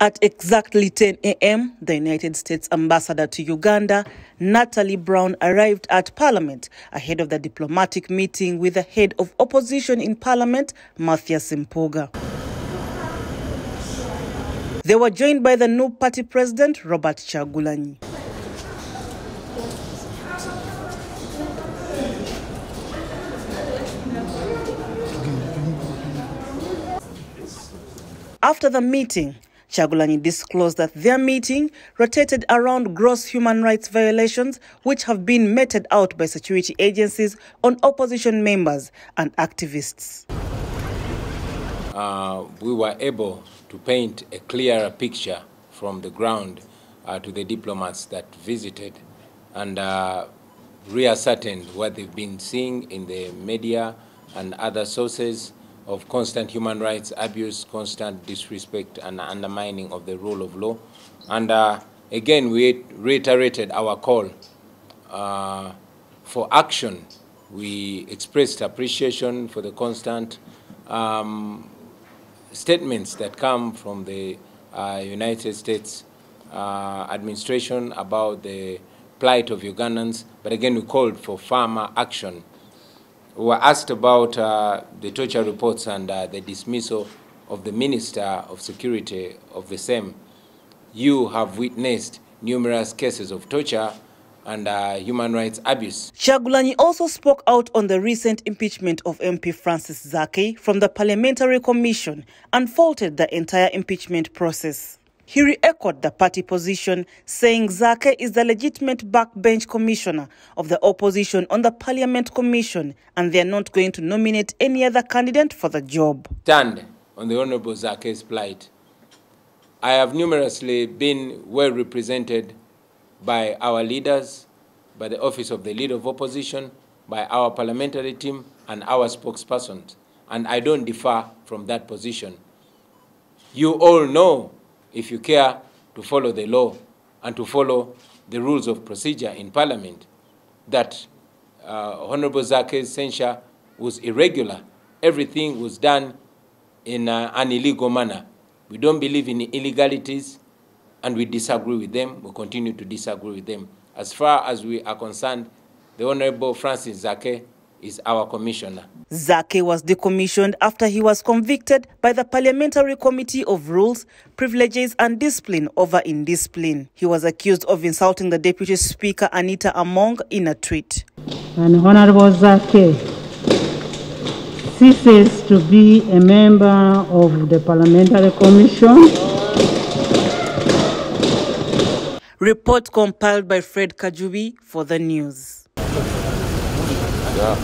At exactly 10 a.m., the United States ambassador to Uganda, Natalie Brown, arrived at Parliament ahead of the diplomatic meeting with the head of opposition in Parliament, Mathias Mpuuga. They were joined by the new party president, Robert Kyagulanyi. After the meeting, Kyagulanyi disclosed that their meeting rotated around gross human rights violations which have been meted out by security agencies on opposition members and activists. Uh, we were able to paint a clearer picture from the ground uh, to the diplomats that visited and uh, reascertained what they've been seeing in the media and other sources of constant human rights abuse, constant disrespect and undermining of the rule of law. And uh, again, we reiterated our call uh, for action. We expressed appreciation for the constant um, statements that come from the uh, United States uh, administration about the plight of Ugandans, but again, we called for firmer action we were asked about uh, the torture reports and uh, the dismissal of the Minister of Security of the same. You have witnessed numerous cases of torture and uh, human rights abuse. Kyagulanyi also spoke out on the recent impeachment of MP Francis Zaake from the Parliamentary Commission and faulted the entire impeachment process. He re-echoed the party position, saying Zaake is the legitimate backbench commissioner of the opposition on the Parliament Commission and they are not going to nominate any other candidate for the job. Stand on the Honourable Zaake's plight. I have numerously been well represented by our leaders, by the Office of the Leader of Opposition, by our parliamentary team and our spokespersons, and I don't differ from that position. You all know if you care to follow the law and to follow the rules of procedure in Parliament, that uh, Honorable Zaake's censure was irregular. Everything was done in uh, an illegal manner. We don't believe in illegalities and we disagree with them. We continue to disagree with them. As far as we are concerned, the Honorable Francis Zaake is our commissioner. Zaake was decommissioned after he was convicted by the Parliamentary Committee of Rules, Privileges and Discipline over indiscipline. He was accused of insulting the Deputy Speaker Anita Among in a tweet. And Honorable Zaake ceases to be a member of the Parliamentary Commission. Report compiled by Fred Kajubi for the news. が。